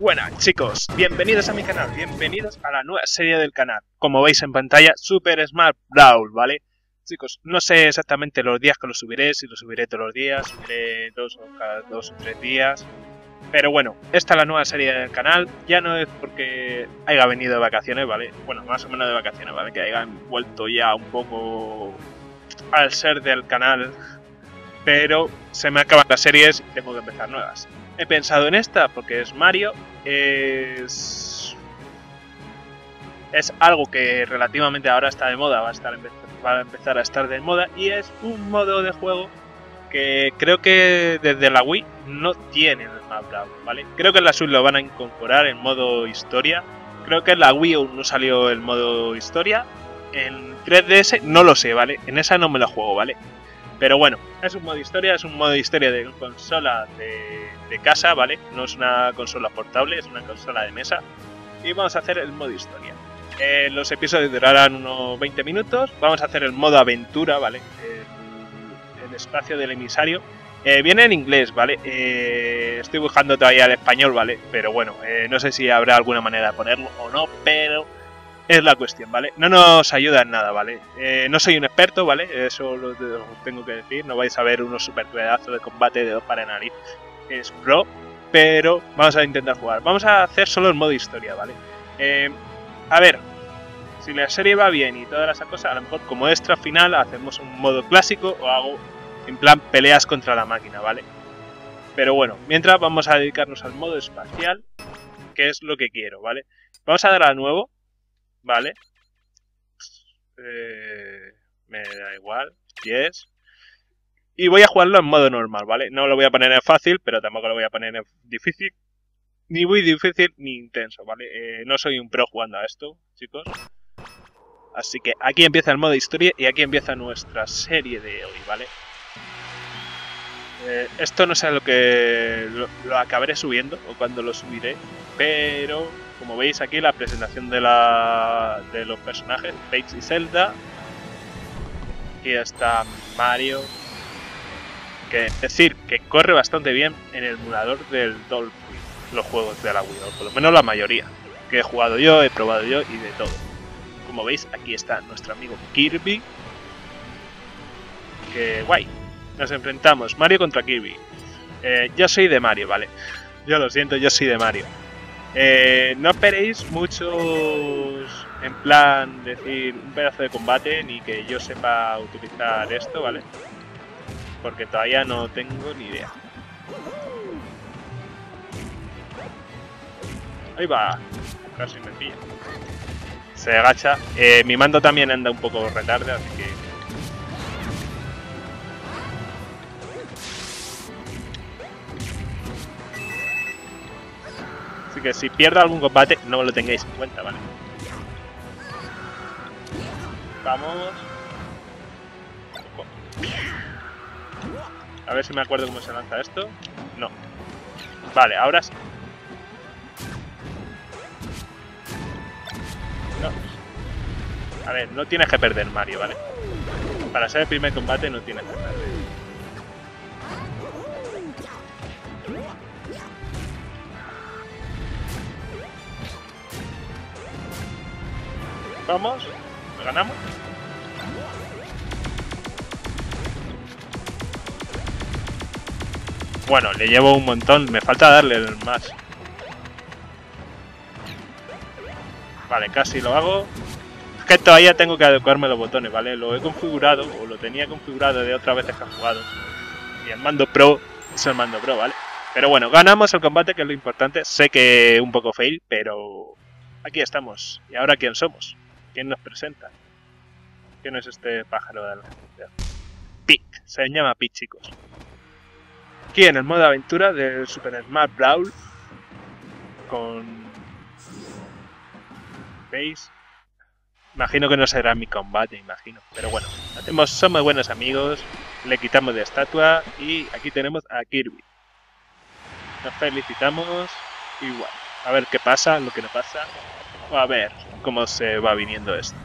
Buenas chicos, bienvenidos a mi canal, bienvenidos a la nueva serie del canal. Como veis en pantalla, Super Smart Brawl, ¿vale? Chicos, no sé exactamente los días que lo subiré, si lo subiré todos los días, subiré dos o cada dos o tres días. Pero bueno, esta es la nueva serie del canal, ya no es porque haya venido de vacaciones, ¿vale? Bueno, más o menos de vacaciones, ¿vale? Que hayan vuelto ya un poco al ser del canal, pero se me acaban las series y tengo que empezar nuevas he pensado en esta porque es Mario. Es. Es algo que relativamente ahora está de moda, va a, estar, va a empezar a estar de moda. Y es un modo de juego que creo que desde la Wii no tiene el Bros. ¿vale? Creo que en la Switch lo van a incorporar en modo historia. Creo que en la Wii aún no salió el modo historia. En 3DS no lo sé, ¿vale? En esa no me lo juego, ¿vale? Pero bueno, es un modo historia, es un modo historia de consola de, casa, ¿vale? No es una consola portable, es una consola de mesa. Y vamos a hacer el modo historia. Eh, los episodios durarán unos 20 minutos. Vamos a hacer el modo aventura, ¿vale? El, espacio del emisario. Eh, viene en inglés, ¿vale? Eh, estoy buscando todavía el español, ¿vale? Pero bueno, no sé si habrá alguna manera de ponerlo o no, pero es la cuestión, ¿vale? No nos ayuda en nada, ¿vale? Eh, no soy un experto, ¿vale? Eso lo, tengo que decir. No vais a ver unos super pedazos de combate de dos para nariz. Es pro, pero vamos a intentar jugar. Vamos a hacer solo el modo historia, ¿vale? Eh, a ver, si la serie va bien y todas esas cosas, a lo mejor como extra final hacemos un modo clásico o hago en plan peleas contra la máquina, ¿vale? Pero bueno, mientras vamos a dedicarnos al modo espacial, que es lo que quiero, ¿vale? Vamos a dar a nuevo Vale. Eh, me da igual. Yes. Y voy a jugarlo en modo normal, ¿vale? No lo voy a poner en fácil, pero tampoco lo voy a poner en difícil. Ni muy difícil ni intenso, ¿vale? Eh, no soy un pro jugando a esto, chicos. Así que aquí empieza el modo historia y aquí empieza nuestra serie de hoy, ¿vale? Eh, esto no sé lo que lo acabaré subiendo o cuando lo subiré, pero como veis aquí la presentación de, la, de los personajes, Paige y Zelda. Aquí está Mario. Que decir que corre bastante bien en el emulador del Dolphin, los juegos de la Wii, o por lo menos la mayoría. Que he jugado yo, he probado yo y de todo. Como veis, aquí está nuestro amigo Kirby. Que guay. Nos enfrentamos Mario contra Kirby. Eh, yo soy de Mario, ¿vale? Yo lo siento, yo soy de Mario. Eh, no esperéis muchos en plan decir un pedazo de combate ni que yo sepa utilizar esto, ¿vale? Porque todavía no tengo ni idea. Ahí va. Casi me pilla. Se agacha. Eh, mi mando también anda un poco retarde, así que que si pierdo algún combate, no lo tengáis en cuenta, ¿vale? Vamos. A ver si me acuerdo cómo se lanza esto. No. Vale, ahora sí. No. A ver, no tienes que perder Mario, ¿vale? Para ser el primer combate no tienes que perder. Vamos. ganamos? Bueno, le llevo un montón. Me falta darle el más. Vale, casi lo hago. Es que todavía tengo que adecuarme los botones, ¿vale? Lo he configurado, o lo tenía configurado de otras veces que he jugado. Y el mando Pro es el mando Pro, ¿vale? Pero bueno, ganamos el combate, que es lo importante. Sé que un poco fail, pero aquí estamos. ¿Y ahora quién somos? ¿Quién nos presenta? ¿Quién es este pájaro de la Pit, se llama Pit, chicos. Aquí en el modo aventura del Super Smash Brawl con... ¿Veis? Imagino que no será mi combate, imagino. Pero bueno, somos buenos amigos, le quitamos de estatua y aquí tenemos a Kirby. Nos felicitamos igual. A ver qué pasa, lo que no pasa a ver cómo se va viniendo esto.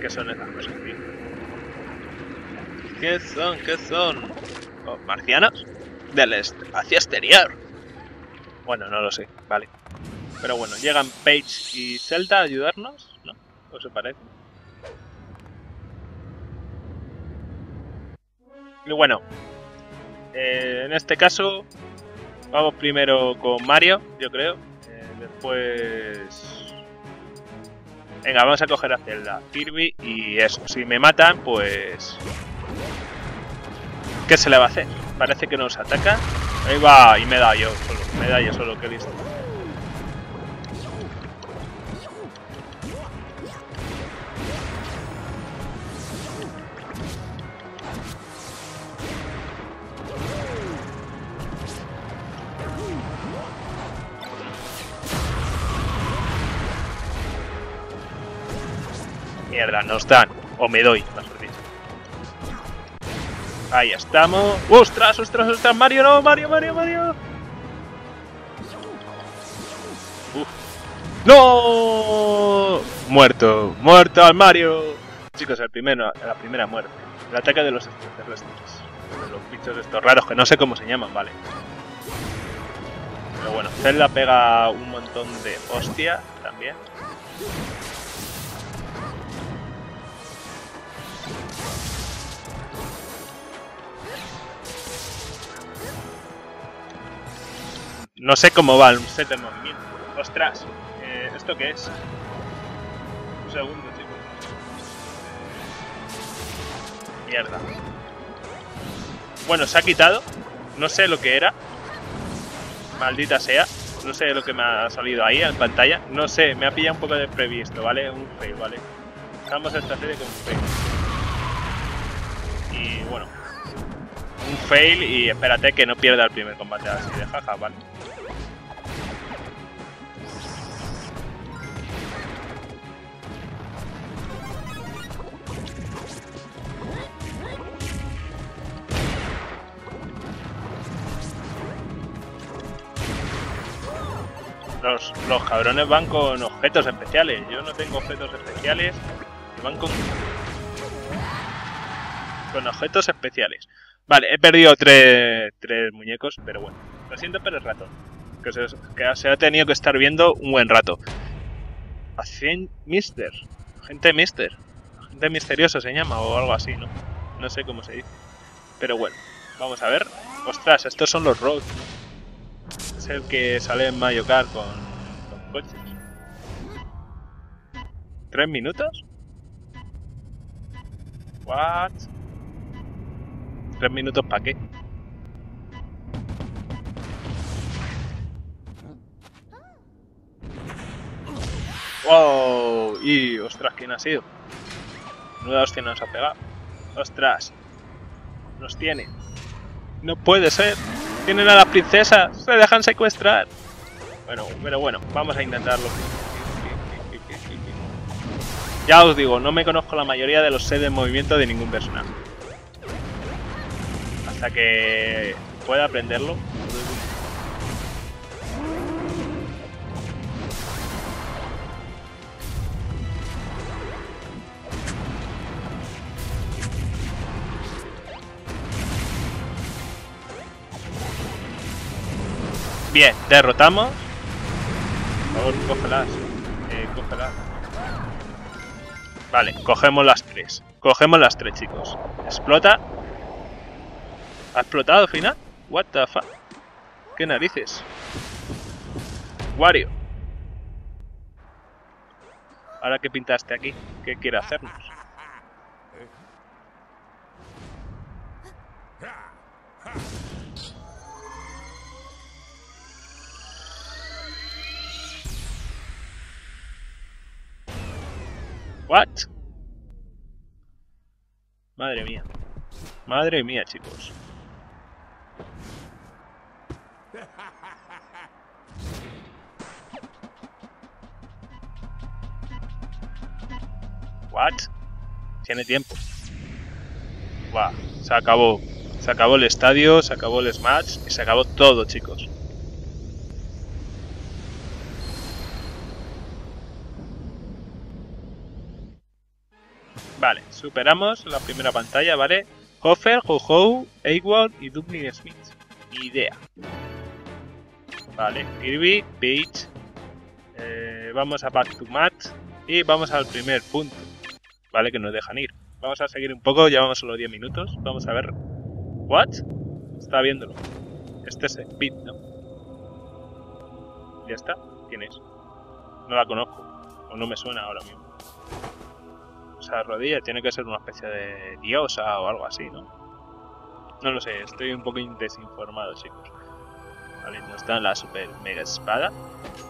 ¿Qué son esas cosas, tío? ¿Qué son? ¿Qué son? Oh, ¿Marcianos? Del est hacia exterior. Bueno, no lo sé, vale. Pero bueno, llegan Paige y Zelda a ayudarnos, ¿no? ¿O se parece? Y bueno, eh, en este caso vamos primero con Mario, yo creo. Eh, después... Venga, vamos a coger a Zelda, Kirby y eso. Si me matan, pues... ¿Qué se le va a hacer? Parece que nos ataca. Ahí va, y me da yo solo. Me da yo solo, qué listo. Mierda, nos dan. O me doy, mejor dicho. Ahí estamos. ¡Ostras, ostras, ostras! ¡Mario, no! ¡Mario, Mario, Mario! Uf. ¡No! Muerto, muerto al Mario. Chicos, el primero, la primera muerte. El ataque de los extraterrestres. De los bichos estos raros que no sé cómo se llaman, vale. Pero bueno, Zelda pega un montón de hostia también. No sé cómo va el set de movimiento. Ostras, eh, ¿esto qué es? Un segundo, chicos. Mierda. Bueno, se ha quitado. No sé lo que era. Maldita sea. No sé lo que me ha salido ahí en pantalla. No sé, me ha pillado un poco de previsto, ¿vale? Un fail, ¿vale? Estamos esta serie con un fail. Y bueno. Un fail y espérate que no pierda el primer combate así de jaja, ¿vale? Los, cabrones van con objetos especiales. Yo no tengo objetos especiales. Van con... Con objetos especiales. Vale, he perdido tres, tres muñecos, pero bueno. Lo siento, pero es ratón. Que se, ha tenido que estar viendo un buen rato. Agente Mister. Agente Mister. Agente misterioso se llama o algo así, ¿no? No sé cómo se dice. Pero bueno, vamos a ver. Ostras, estos son los roads, ¿no? El que sale en Mario Kart con, con coches. ¿Tres minutos? What? ¿Tres minutos para qué? ¡Wow! Y, ostras, ¿quién ha sido? Nueva hostia nos ha pegado. ¡Ostras! Nos tiene. No puede ser. Tienen a las princesas. Se dejan secuestrar. Bueno, pero bueno, vamos a intentarlo. Ya os digo, no me conozco la mayoría de los sets de movimiento de ningún personaje. Hasta que pueda aprenderlo. Bien, derrotamos. Por favor, cógelas. Eh, cógelas. Vale, cogemos las tres. Cogemos las tres, chicos. Explota. ¿Ha explotado al final? What the fuck? ¿Qué narices? Wario. Ahora que pintaste aquí, ¿qué quiere hacernos? What? Madre mía. Madre mía, chicos. What? Tiene tiempo. Buah, se acabó. Se acabó el estadio, se acabó el Smash y se acabó todo, chicos. Vale, superamos la primera pantalla, ¿vale? Hofer, Ho-Ho, Eggward y Dublin Smith. Idea. Vale, Kirby, Peach. Eh, vamos a Back to Mat. Y vamos al primer punto. Vale, que nos dejan ir. Vamos a seguir un poco, llevamos solo 10 minutos. Vamos a ver. ¿What? Está viéndolo. Este es el Pit, ¿no? Ya está. ¿Quién es? No la conozco. O no me suena ahora mismo. O sea, rodilla tiene que ser una especie de diosa o algo así, ¿no? No lo sé, estoy un poco desinformado, chicos. Vale, nos dan la super mega espada.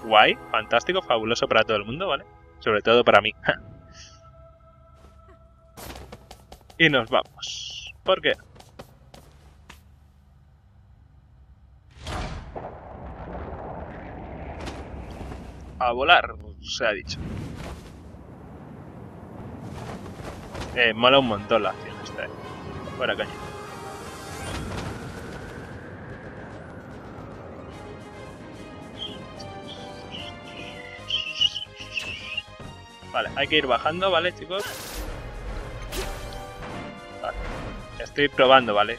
Guay, fantástico, fabuloso para todo el mundo, ¿vale? Sobre todo para mí. y nos vamos. ¿Por qué? A volar, se ha dicho. Eh, mola un montón la acción esta, eh. Fuera caña. Vale, hay que ir bajando, ¿vale, chicos? Vale. Estoy probando, ¿vale?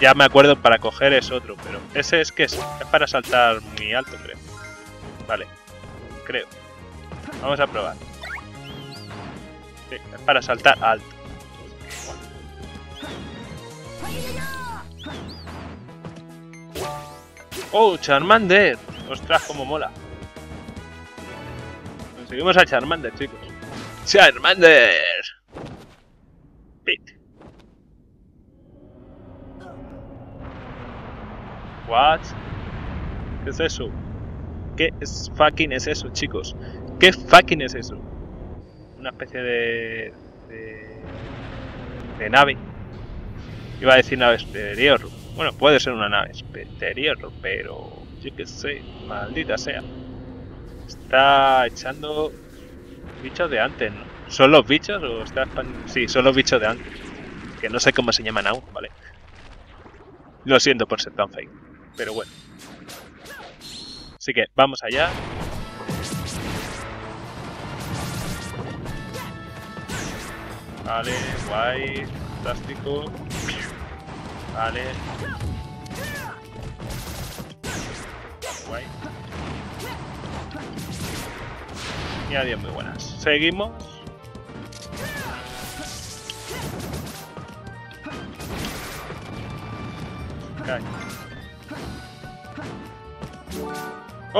Ya me acuerdo para coger es otro, pero ese es que es, es para saltar muy alto, creo. Vale, creo. Vamos a probar. Sí, es para saltar alto. ¡Oh, Charmander! ¡Ostras, cómo mola! Conseguimos a Charmander, chicos. ¡Charmander! What? ¿Qué es eso? ¿Qué es fucking es eso, chicos? ¿Qué fucking es eso? Una especie de... de, de nave. Iba a decir nave exterior. Bueno, puede ser una nave exterior, pero yo qué sé, maldita sea. Está echando bichos de antes, ¿no? ¿Son los bichos o está Sí, son los bichos de antes. Que no sé cómo se llaman aún, ¿vale? Lo siento por ser tan fake. Pero bueno. Así que vamos allá. Vale, guay, fantástico. Vale. Guay. Y adiós, muy buenas. Seguimos.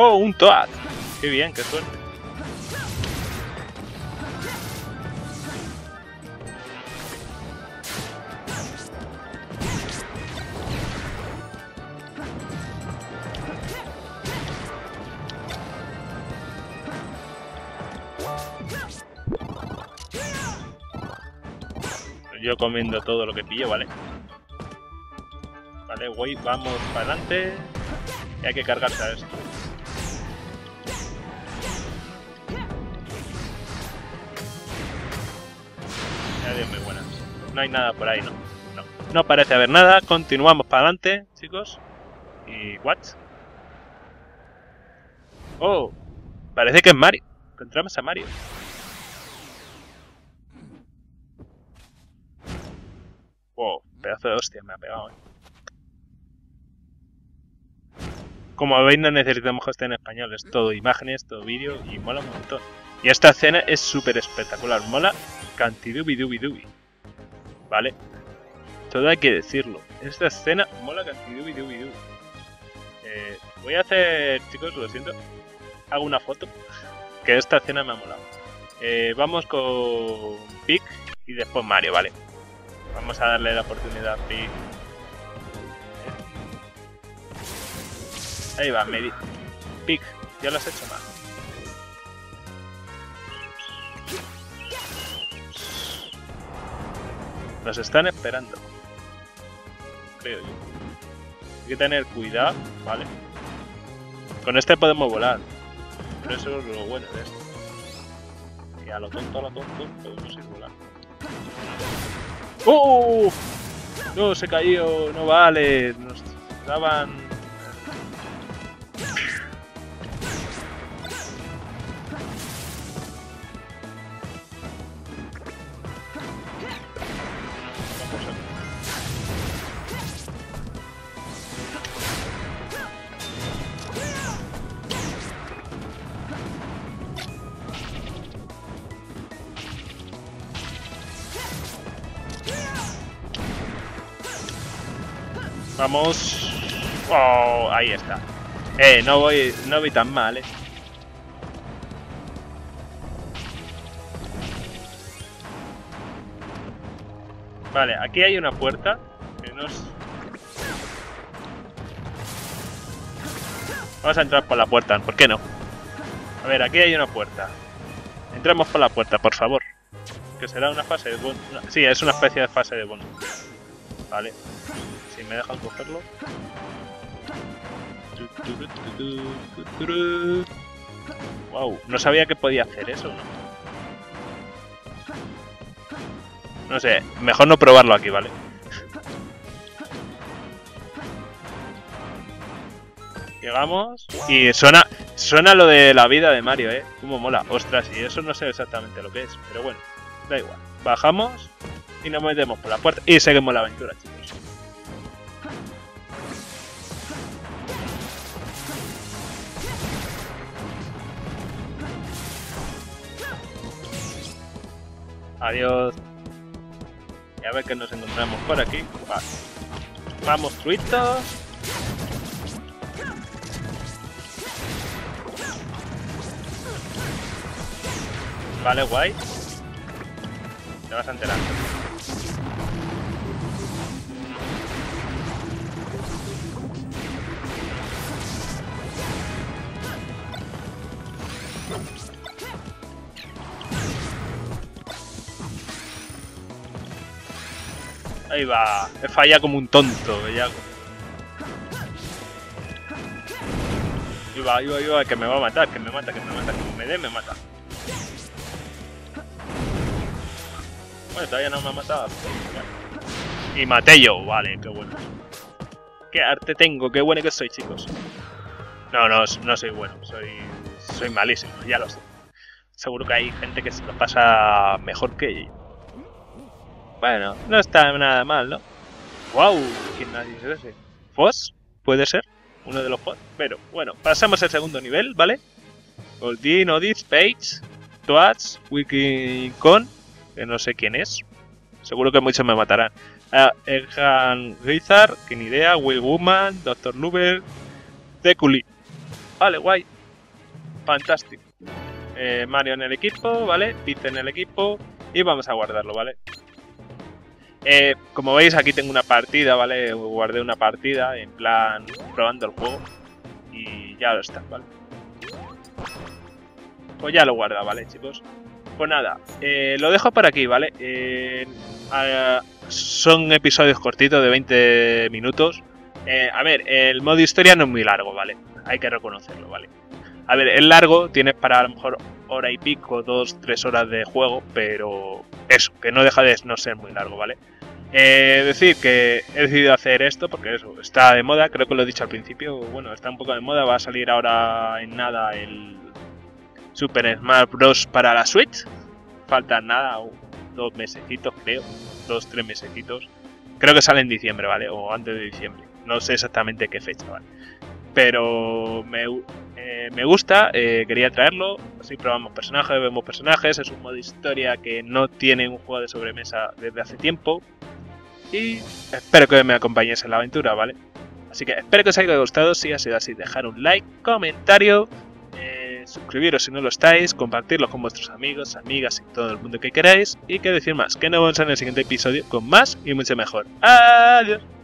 ¡Oh, un Toad! ¡Qué bien, qué suerte! Yo comiendo todo lo que pillo, ¿vale? Vale, güey, vamos para adelante. Y hay que cargarse a esto. Muy buenas. No hay nada por ahí, ¿no? No, no parece haber nada. Continuamos para adelante, chicos. ¿Y what? Oh, parece que es Mario. Encontramos a Mario. Wow, pedazo de hostia me ha pegado, eh. Como veis no necesitamos esté en español, es todo imágenes, todo vídeo y mola un montón. Y esta escena es súper espectacular, mola cantidubi dubi dubi. ¿Vale? Todo hay que decirlo. Esta escena mola cantidubi dubi dubi. Eh, voy a hacer, chicos, lo siento, hago una foto, que esta escena me ha molado. Eh, vamos con Pic y después Mario, ¿vale? Vamos a darle la oportunidad a Pic. Ahí va, me Pic, ya lo has hecho mal. Nos están esperando. Creo yo. Hay que tener cuidado, ¿vale? Con este podemos volar. Pero eso es lo bueno de esto. Y a lo tonto, a lo tonto, podemos ir volando. ¡Oh! No, se cayó, no vale. Nos daban Vamos. Oh, ahí está. Eh, no voy, no voy tan mal, eh. Vale, aquí hay una puerta que nos... Vamos a entrar por la puerta, ¿por qué no? A ver, aquí hay una puerta. Entremos por la puerta, por favor. Que será una fase de bonus. Sí, es una especie de fase de bonus. Vale me dejan cogerlo. Wow, no sabía que podía hacer eso, ¿no? No sé, mejor no probarlo aquí, ¿vale? Llegamos y suena suena lo de la vida de Mario, ¿eh? Como mola. Ostras, y eso no sé exactamente lo que es, pero bueno, da igual. Bajamos y nos metemos por la puerta y seguimos la aventura, chicos. Adiós. Y a ver que nos encontramos por aquí. Vamos, truitos. Vale, guay. Te vas a enterar. Ahí va. He fallado como un tonto. Ahí va, ahí va, que me va a matar, que me mata, que me mata, que me dé, me mata. Bueno, todavía no me ha matado. Y maté yo, vale, qué bueno. Qué arte tengo, qué bueno que soy, chicos. No, no, no soy bueno, soy, soy malísimo, ya lo sé. Seguro que hay gente que se lo pasa mejor que yo. Bueno, no está nada mal, ¿no? ¡Wow! ¿Quién nadie es ese? ¿Foss? ¿Puede ser? Uno de los Foss. Pero, bueno, pasamos al segundo nivel, ¿vale? Goldin, Odith, Page, Toads, Wikicon, que no sé quién es. Seguro que muchos me matarán. Uh, Erhan Rizar, que ni idea, Will Woman, Dr. Luber, Tekuli. Vale, guay. Fantástico. Eh, Mario en el equipo, ¿vale? Pete en el equipo. Y vamos a guardarlo, ¿vale? Eh, como veis, aquí tengo una partida, ¿vale? Guardé una partida en plan probando el juego. Y ya lo está, ¿vale? Pues ya lo guarda, ¿vale, chicos? Pues nada, eh, lo dejo por aquí, ¿vale? Eh, son episodios cortitos de 20 minutos. a ver, el modo historia no es muy largo, ¿vale? Hay que reconocerlo, ¿vale? A ver, es largo, tienes para a lo mejor hora y pico, dos, tres horas de juego, pero eso, que no deja de no ser muy largo, ¿vale? Eh, decir que he decidido hacer esto porque eso, está de moda, creo que lo he dicho al principio, bueno, está un poco de moda, va a salir ahora en nada el Super Smash Bros. para la Switch. Faltan nada, dos mesecitos creo, dos, tres mesecitos. Creo que sale en diciembre, ¿vale? O antes de diciembre. No sé exactamente qué fecha, ¿vale? Pero me, eh, me gusta, eh, quería traerlo. Así probamos personajes, vemos personajes. Es un modo historia que no tiene un juego de sobremesa desde hace tiempo. Y espero que me acompañéis en la aventura, ¿vale? Así que espero que os haya gustado. Si ha sido así, dejar un like, comentario, eh, suscribiros si no lo estáis, compartirlo con vuestros amigos, amigas y todo el mundo que queráis. Y que decir más, que nos vemos en el siguiente episodio con más y mucho mejor. Adiós.